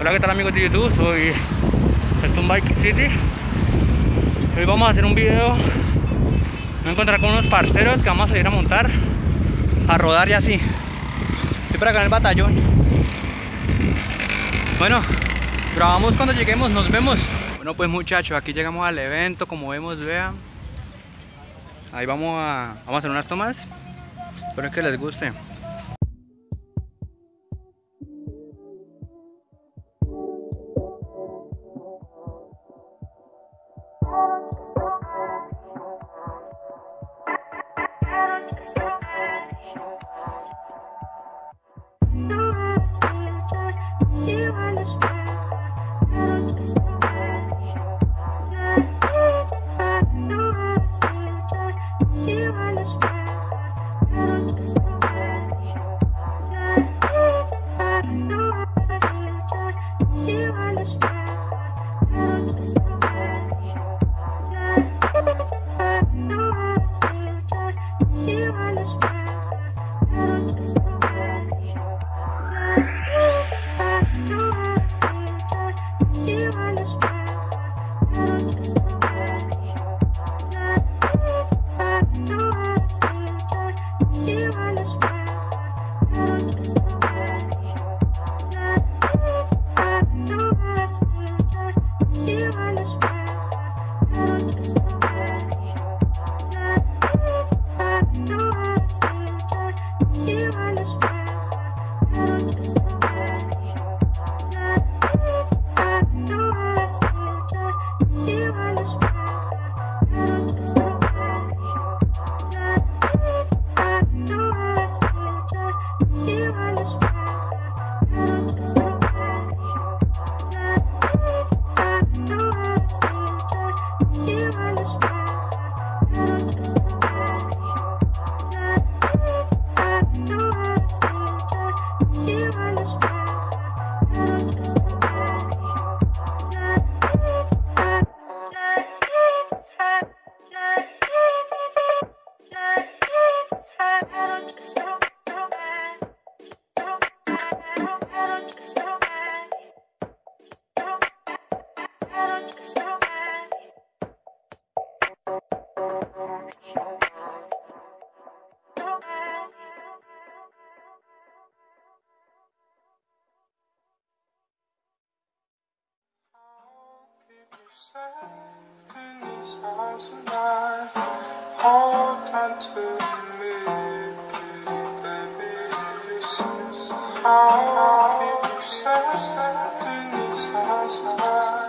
Hola, ¿qué tal amigos de YouTube? Soy Stone Bike City. Hoy vamos a hacer un video. Me encontrar con unos parceros que vamos a ir a montar, a rodar y así. Estoy acá en el batallón. Bueno, grabamos cuando lleguemos, nos vemos. Bueno, pues muchachos, aquí llegamos al evento, como vemos, vean. Ahí vamos a, vamos a hacer unas tomas. Espero que les guste. I'll keep you safe in this house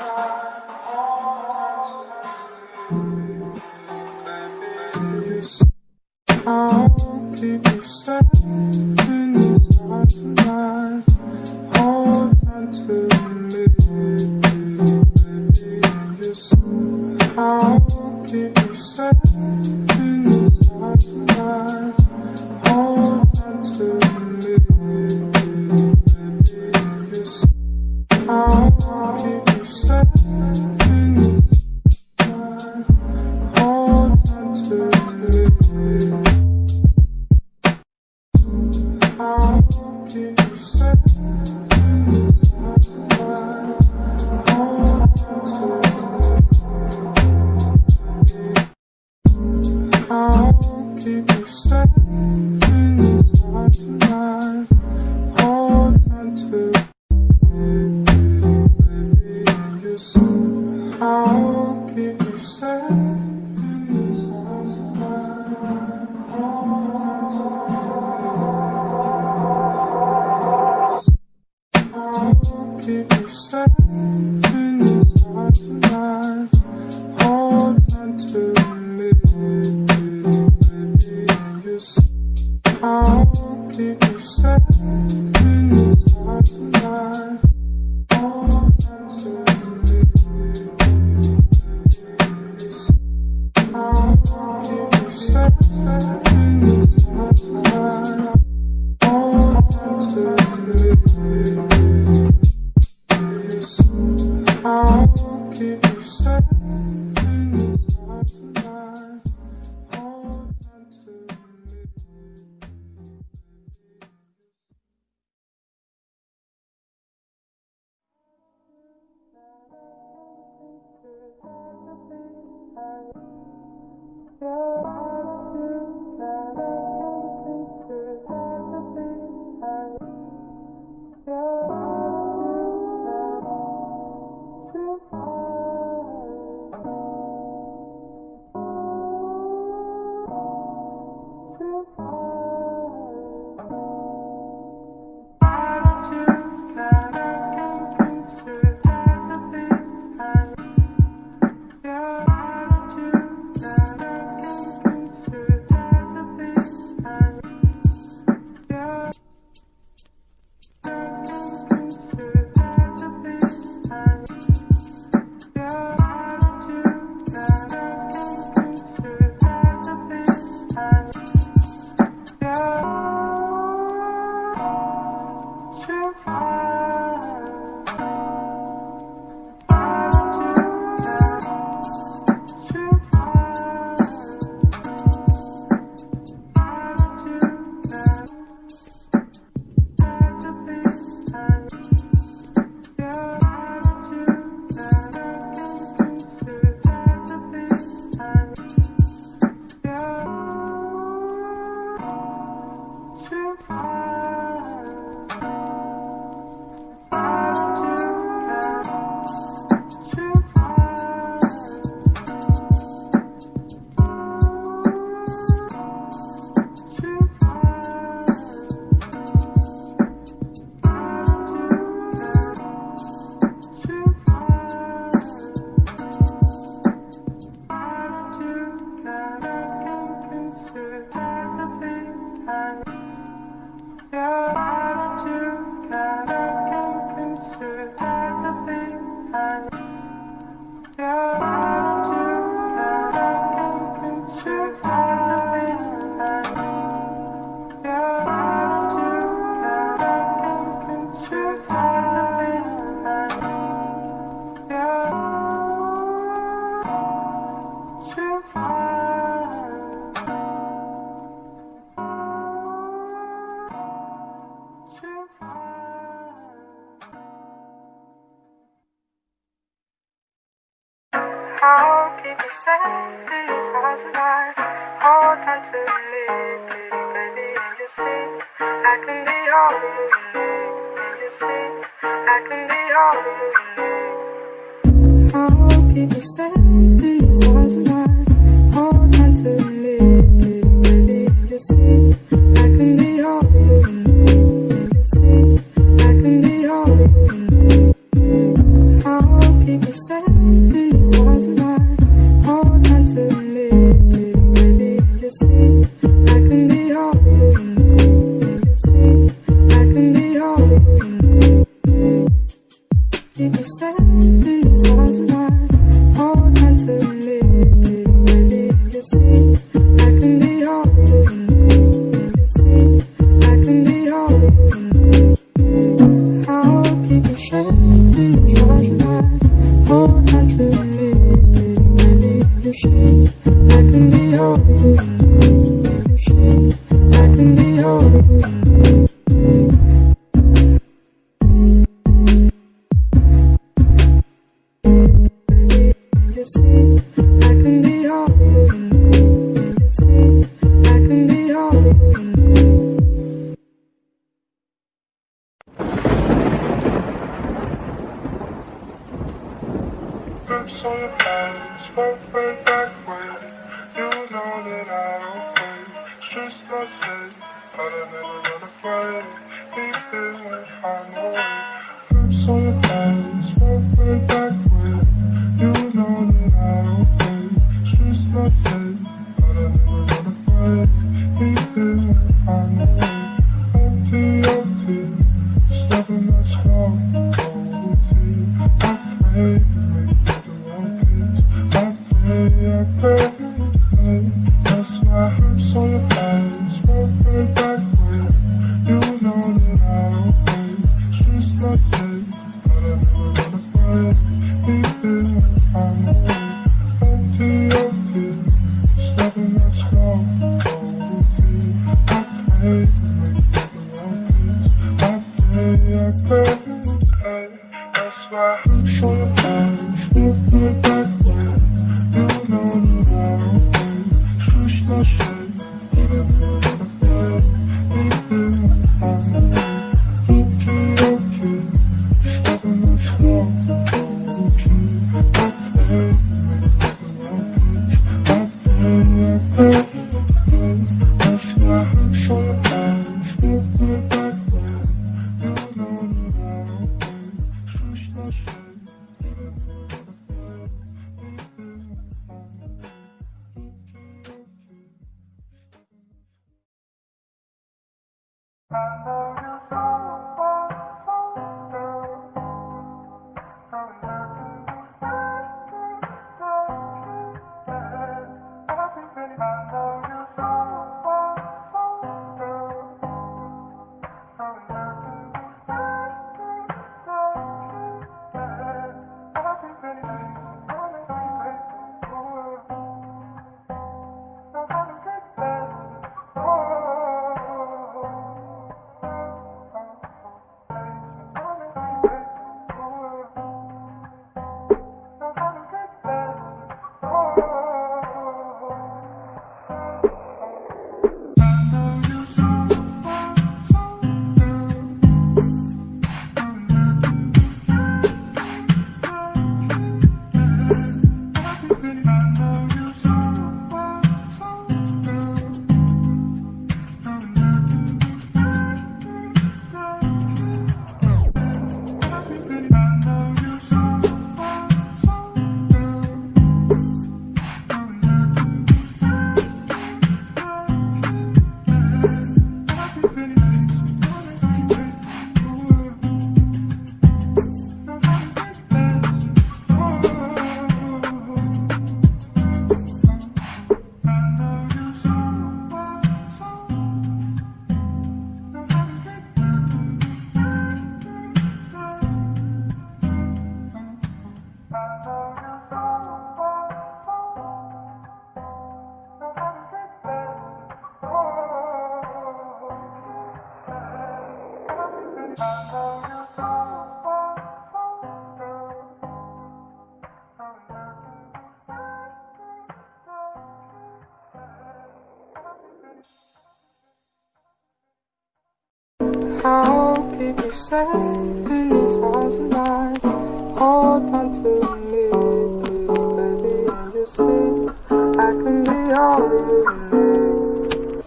I can be all you see, I can be all you need. I'll keep you safe. I can be home. I can be home. lips on your palate. Swipe right back when you know that I don't play. Stress not said, but I never run away. Leave Even when I'm away. Lips on your palate. Swipe right back when you know that I don't play. Stress not said, but I never wanna Leave Even when I'm away. Empty, empty, stepping that slow. Bye. I'll keep you safe in this house tonight. Hold on to me, baby, and you'll see I can be all you need.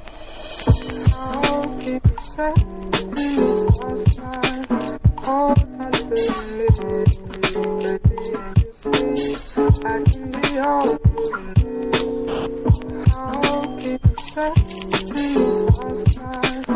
I'll keep you safe in this house tonight. Hold on to me, baby, and you see I can be all you need. I'll keep you safe in this house tonight. Hold